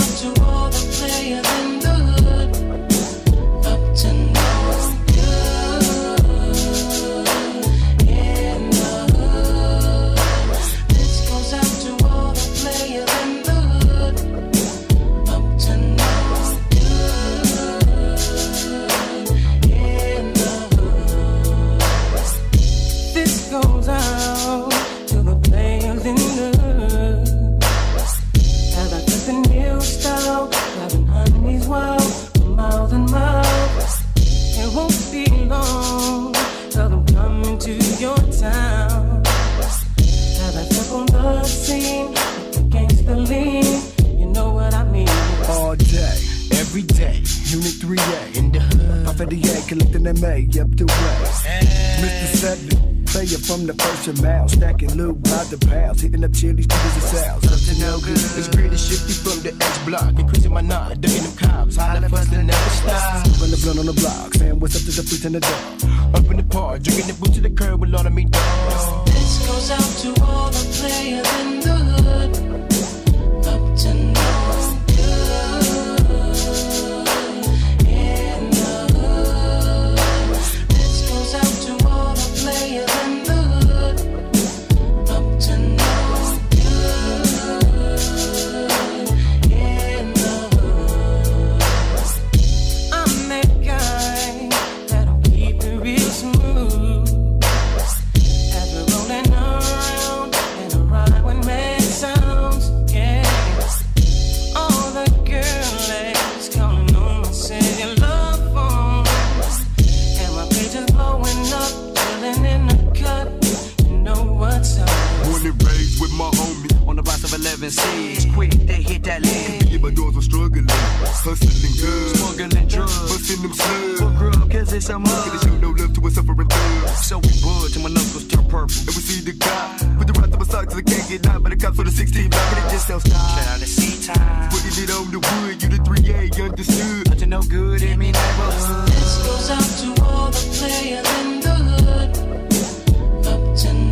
to all the players. 3A. In the hood. Off of the A, collecting the May up the way. Mr. Seven, player from the first of mile. Stacking loot by the pounds. Hitting up chilies, chickens, and sales. Up to no good. It's pretty shifty from the X block. Increasing my knot, digging them cops. Holla, fussing, never stop. Run the blunt on the block. Saying what's up to the fruit and the dog. Up in the park, drinking the boot to the curb with all of me dog. This goes out to all the players in the hood. Rise of 11 C's, quick, they hit that lead. Yeah, my doors were struggling, hustling good, Smuggling drugs. busting them slugs. For grub, cause it's a Gonna mug. show no love to a suffering thug. So we would till my knuckles turn purple. And we see the cop Put the rest of my socks, I can't get out, but the cops on the 16 block, and it just don't stop. Shout out to C-Time. Putting it on the wood, you the 3A, understood. Up to no good in me neighborhood. This goes out to all the players in the hood. Up to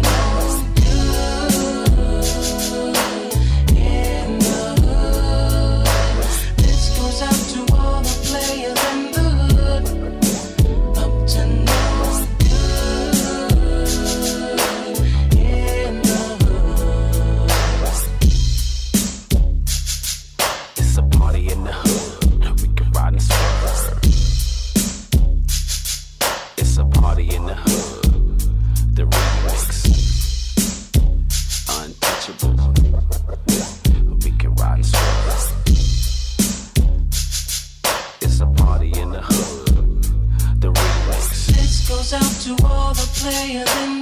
all the